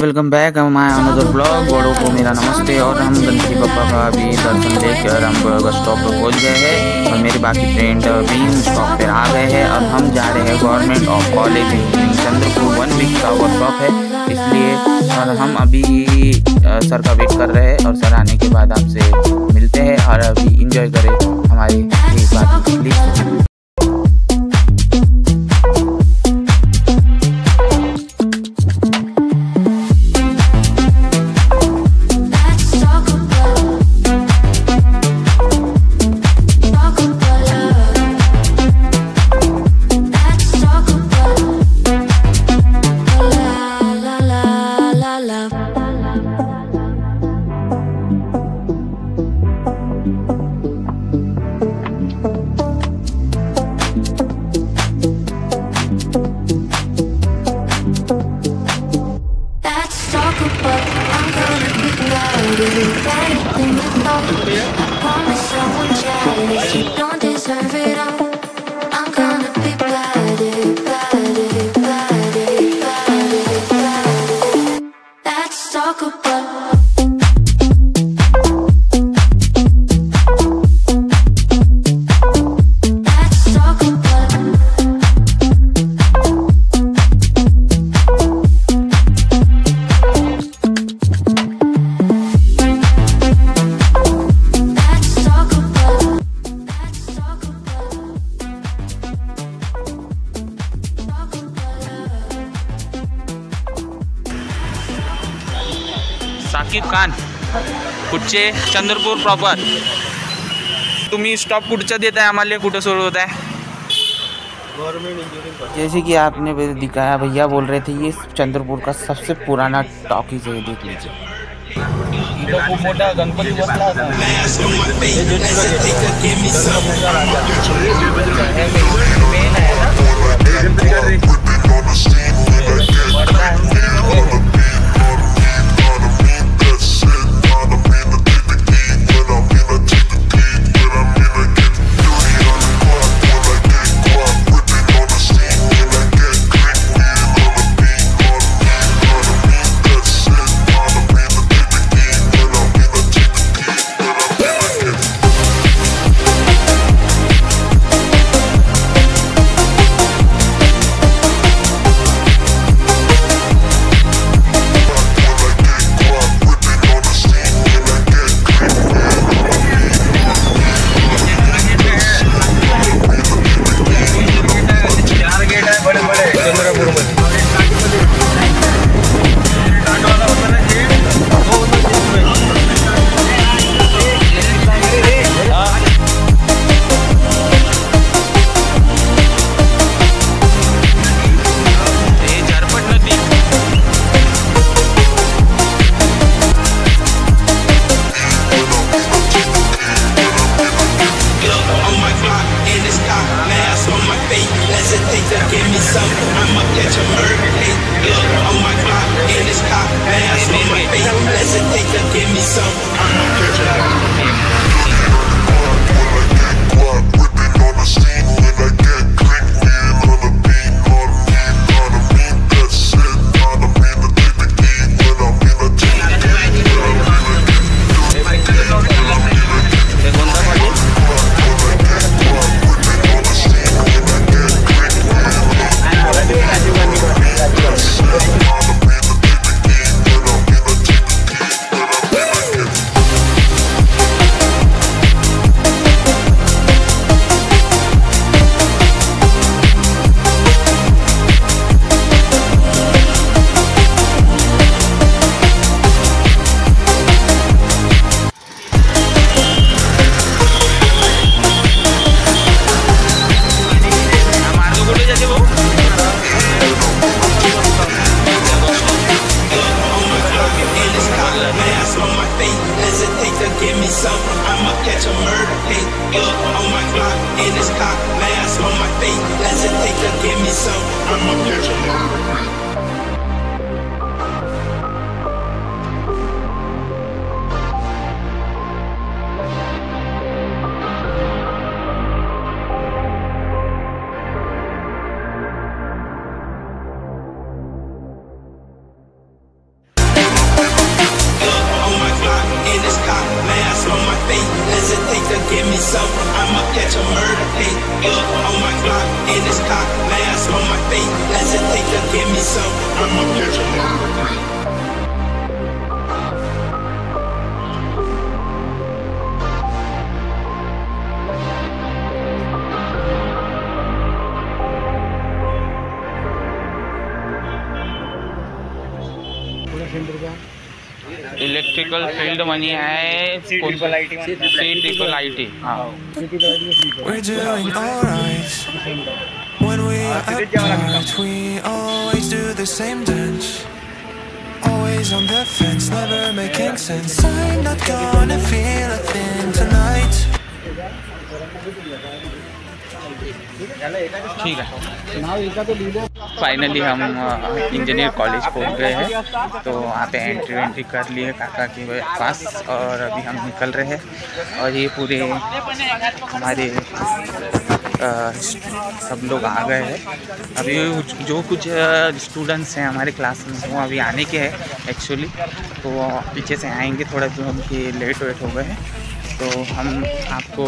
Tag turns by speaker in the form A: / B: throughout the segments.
A: Welcome back my
B: another blog बड़ों को मेरा नमस्ते, और हम गणपति बप्पा का अभी दर्शन लेकर हम बस स्टॉप पर पहुँच गए हैं, और मेरे बाकी फ्रेंड भी स्टॉप पर आ गए हैं। और हम जा रहे हैं government of college Chandrapur one week का वर्कशॉप है। इसलिए, और हम अभी सर का वेट कर रहे हैं, और सर आने के बाद आपसे मिलते हैं, और अभी इंजॉय करें हमारी
A: traffic आमचे चंद्रपूर प्रॉपर तुम्ही स्टॉप कुछ देता है आहे? कुछ कुठं होता है जैसे कि आपने दिखाया भैया बोल रहे थे ये चंद्रपुर का सबसे पुराना टॉकीज है देख लीजिए। I'ma catch a murder. Hey, look on my clock, and it's cop fast on
B: my face. Hesitate to give me some. I'ma. something, I'ma catch a murder case. Up on my block, in this cop, mask on my face. Let's take her, give me something, I'ma catch a murder
C: case. something. I'ma catch a murder case. Up on my block, in this cop, mask on my face. Let's take give me some. I'ma catch a murder case.
B: Electrical field money है C triple I T C triple I T हाँ
D: We're doing alright when we apart. We always do the same dance. Always on the fence, never making sense. I'm not gonna feel a thing tonight.
B: ठीक है। Finally हम engineer college पहुँच गए हैं। तो वहाँ पे एंट्री वेंट्री कर लिए काका के पास और अभी हम निकल रहे हैं। और ये पूरे हमारे अ, सब लोग आ गए हैं। अभी जो कुछ स्टूडेंट्स हैं हमारे क्लास में वो अभी आने के हैं एक्चुअली तो पीछे से आएँगे थोड़ा जो उनके लेट वेट हो गए हैं। तो हम आपको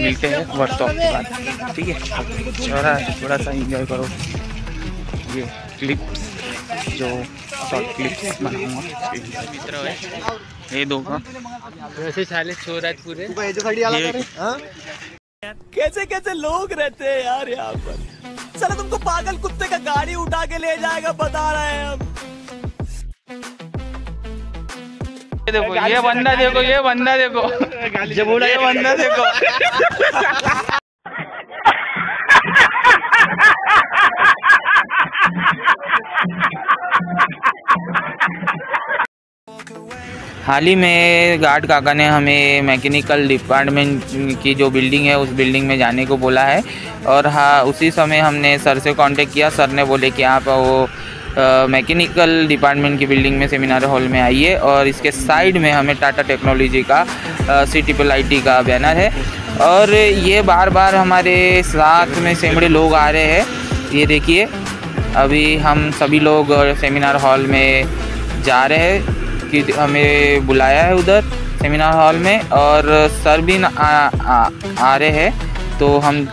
B: मिलते हैं वर्कशॉप के बाद ठीक है? थोड़ा थोड़ा सा इंजॉय करो ये क्लिप्स जो शॉर्ट क्लिप्स बनाऊँगा। मित्र है ये दो का।
E: वैसे साले छोर आज पूरे।
F: कैसे कैसे लोग रहते हैं यार यहाँ पर? चलो तुमको पागल कुत्ते का गाड़ी उठा के ले जाएगा बता रहे हैं हम।
B: देखो ये बंदा देखो ये बंदा देखो। जब बोला ये बंदा देखो। हाल ही में गार्ड काका ने हमें मैकेनिकल डिपार्टमेंट की जो बिल्डिंग है उस बिल्डिंग में जाने को बोला है। और हाँ उसी समय हमने सर से कांटेक्ट किया। सर ने बोले कि आप वो मैकेनिकल डिपार्टमेंट की बिल्डिंग में सेमिनार हॉल में आइए और इसके साइड में हमें टाटा टेक्नोलॉजी का सी ट्रिपल आई का बैनर है। और ये बार बार हमारे साथ में सेमड़े लोग आ रहे हैं। ये देखिए अभी हम सभी लोग सेमिनार हॉल में जा रहे हैं कि हमें बुलाया है उधर सेमिनार हॉल में और सर भी आ, आ, आ रहे हैं। तो हम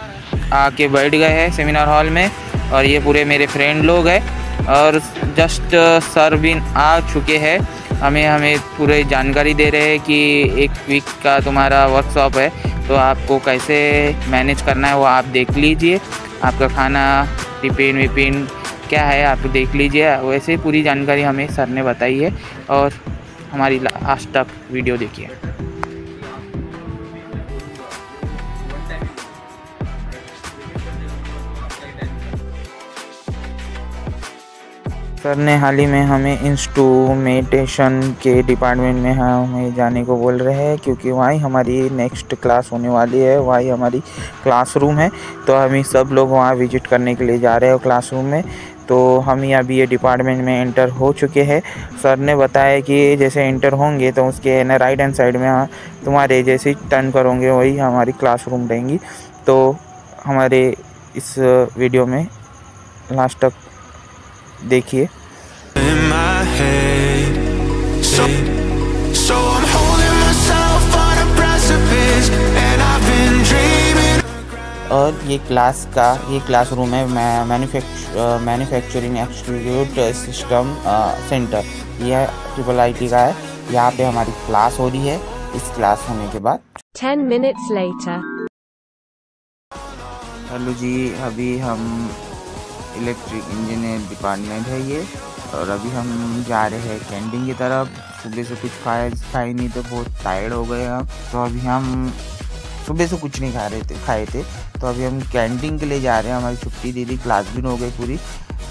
B: आके बैठ गए हैं सेमिनार हॉल में और ये पूरे मेरे फ्रेंड लोग हैं। और जस्ट सर भी आ चुके हैं। हमें हमें पूरे जानकारी दे रहे हैं कि एक वीक का तुम्हारा वर्कशॉप है तो आपको कैसे मैनेज करना है वो आप देख लीजिए। आपका खाना टिफ़िन विपिन, क्या है आप देख लीजिए। वैसे पूरी जानकारी हमें सर ने बताई है और हमारी लास्ट तक वीडियो देखिए। सर ने हाल ही में हमें इंस्ट्रूमेंटेशन के डिपार्टमेंट में हमें जाने को बोल रहे हैं क्योंकि वहीं हमारी नेक्स्ट क्लास होने वाली है वहीं हमारी क्लासरूम है। तो हम ही सब लोग वहाँ विज़िट करने के लिए जा रहे हैं क्लासरूम में। तो हम ही अभी ये डिपार्टमेंट में एंटर हो चुके हैं। सर ने बताया कि जैसे एंटर होंगे तो उसके ना राइट हैंड साइड में हाँ, तुम्हारे जैसे टर्न करोगे वही हमारी क्लासरूम रहेंगी। तो हमारे इस वीडियो में लास्ट तक देखिए. और ये क्लास का ये क्लासरूम है मैन्युफैक्चरिंग इंस्टीट्यूट सिस्टम सेंटर यह ट्रिपल आईटी का है। यहाँ पे हमारी क्लास हो रही है। इस क्लास होने के बाद।
G: 10 minutes later.
B: हेलो जी अभी हम इलेक्ट्रिक इंजीनियर डिपार्टमेंट है ये। और अभी हम जा रहे हैं कैंटीन की तरफ़। सुबह से कुछ खाए खाए नहीं तो बहुत टायर्ड हो गए हम। तो अभी हम सुबह से कुछ नहीं खा रहे थे खाए थे। तो अभी हम कैंटीन के लिए जा रहे हैं। हमारी छुट्टी दीदी क्लास भी हो गई पूरी।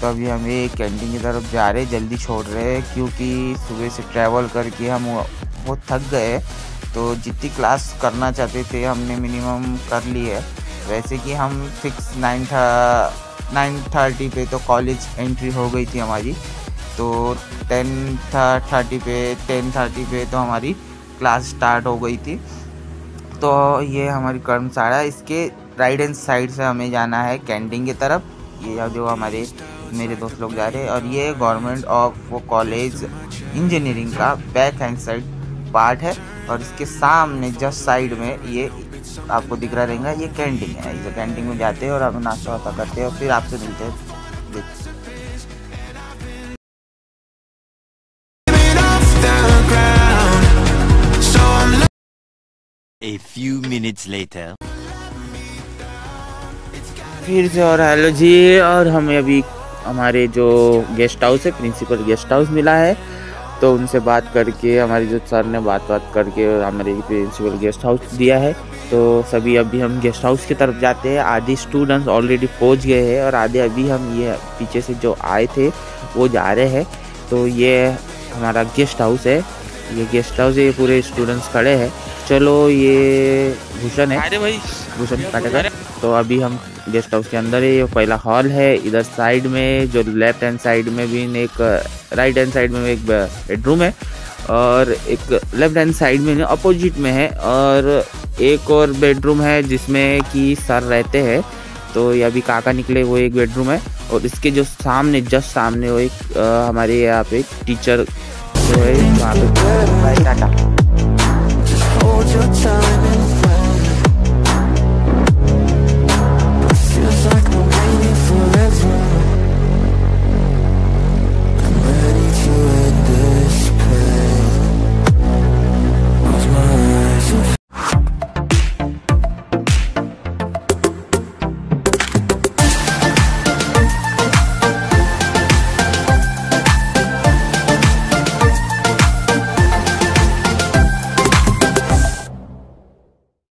B: तो अभी हम ये कैंटीन की तरफ़ जा रहे हैं। जल्दी छोड़ रहे हैं क्योंकि सुबह से ट्रैवल करके हम बहुत थक गए। तो जितनी क्लास करना चाहते थे, हमने मिनिमम कर ली है। वैसे कि हम फिक्स नाइन था नाइन थर्टी पे तो कॉलेज एंट्री हो गई थी हमारी। तो टेन थर्टी पे, टेन थर्टी पे तो हमारी क्लास स्टार्ट हो गई थी। तो ये हमारी कर्मशाला इसके राइट हैंड साइड से हमें जाना है कैंटीन की तरफ़। ये जो हमारे, मेरे दोस्त लोग जा रहे हैं। और ये गवर्नमेंट ऑफ़ वो कॉलेज इंजीनियरिंग का बैक हैंड साइड पार्ट है। और इसके सामने जस्ट साइड में ये आपको दिख रहा रहेगा ये कैंटीन है। इसे कैंटीन में जाते हैं और हम नाश्ता वास्ता करते हैं और फिर आपसे मिलते हैं।
H: A few minutes later.
B: फिर से और हेलो जी और हमें अभी हमारे जो गेस्ट हाउस है प्रिंसिपल गेस्ट हाउस मिला है तो उनसे बात करके हमारे जो सर ने बात बात करके हमारे प्रिंसिपल गेस्ट हाउस दिया है। तो सभी अभी हम गेस्ट हाउस की तरफ़ जाते हैं। आधे स्टूडेंट्स ऑलरेडी पहुँच गए हैं और आधे अभी हम ये पीछे से जो आए थे वो जा रहे हैं। तो ये हमारा गेस्ट हाउस है। ये गेस्ट हाउस है ये पूरे स्टूडेंट्स खड़े हैं। चलो ये भूषण है।
E: अरे भाई।
B: भूषण काटेकर तो अभी हम गेस्ट हाउस के अंदर है। ये पहला हॉल है। इधर साइड में जो लेफ़्ट हैंड साइड में भी एक राइट हैंड साइड में एक बेडरूम है। और एक लेफ़्ट हैंड साइड में अपोजिट में है और एक और बेडरूम है जिसमें कि सर रहते हैं। तो ये अभी काका निकले, वो एक बेडरूम है और इसके जो सामने जस्ट सामने वो एक हमारे यहाँ पे टीचर जो है, वहाँ पे टाटा।